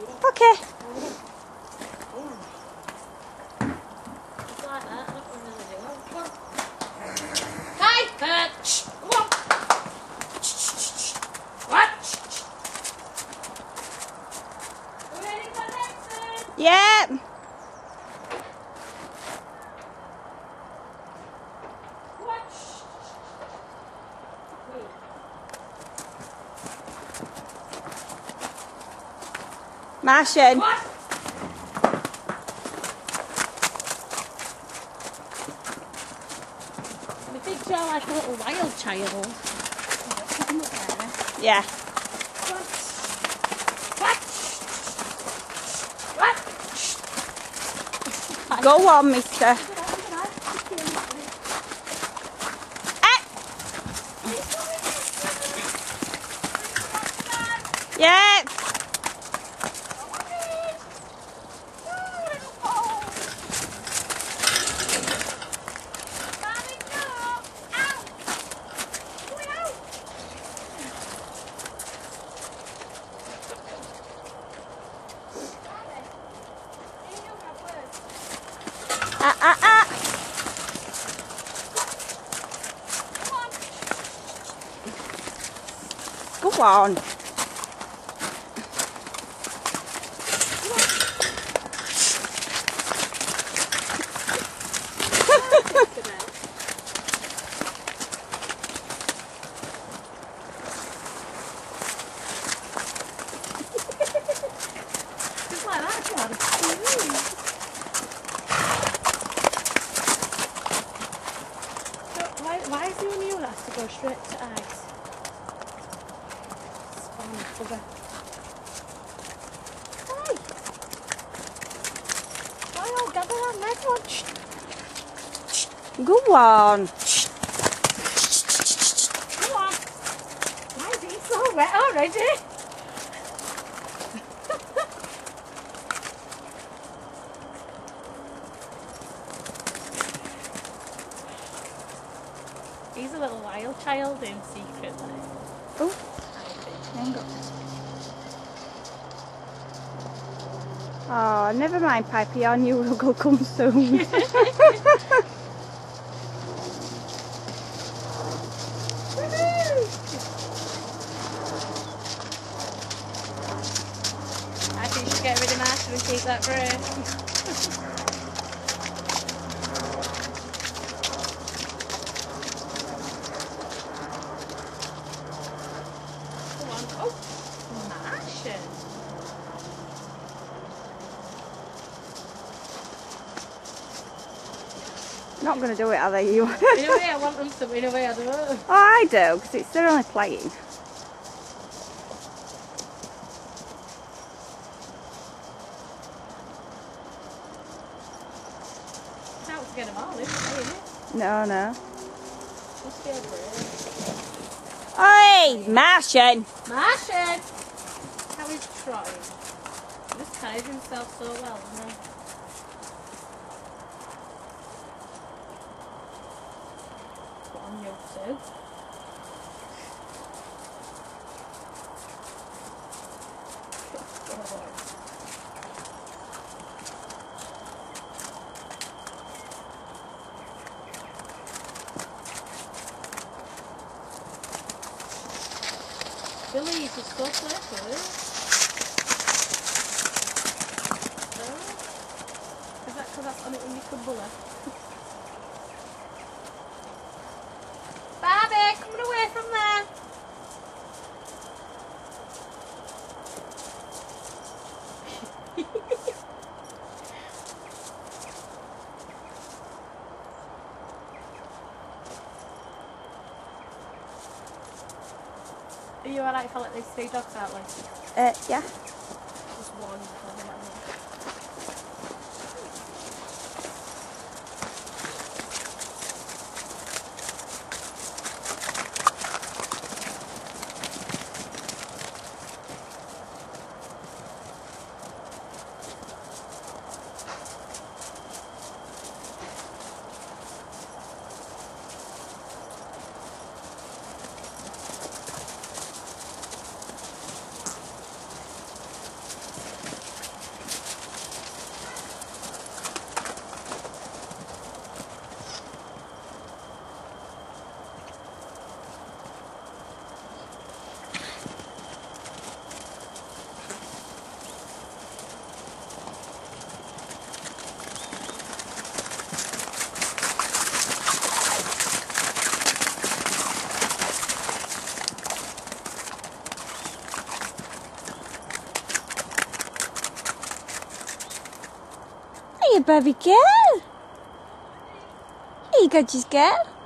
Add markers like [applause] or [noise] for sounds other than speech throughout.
Okay. Just like that. That's what I'm gonna do. Come on. Hey! Bert! Shh! Come on! What? You ready for next one? Yeah. What? Wait. What? I think you're like a little wild child. Put him up there. Yeah. What? What? What? Go on, mister. Go on. Just like that, John. So why, why is the mule has to go straight to ice? Spawn bugger. Hey! Why gather around my watch? Go on. Come on! Why is it so wet already? [laughs] He's a little wild child in secretly. Oh, I think. hang Oh, never mind, Pipey. Our new rug will come soon. I think should get rid of Martin and keep that for. Come on. Oh, Martian. Not going to do it, are they? You? In a way, I want them to. In a way, I don't [laughs] oh, I do, because it's they're only playing. It's out to get them all, isn't it? No, no. Must be a break. Oi, Martian. Martian! How is Troy? He just carries himself so well, suit. Billy, you should stop there, Billy. Is that because that's on it when you could bully? Are you alright if I let these three dogs out, like Uh, yeah. A baby girl. Here you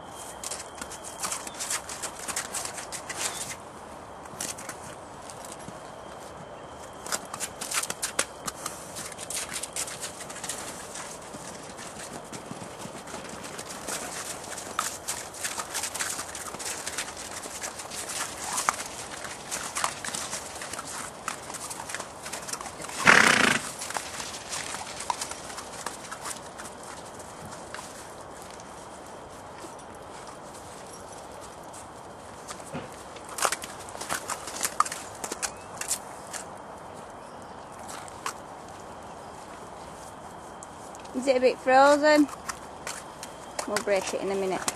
Is it a bit frozen? We'll break it in a minute.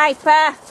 Piper.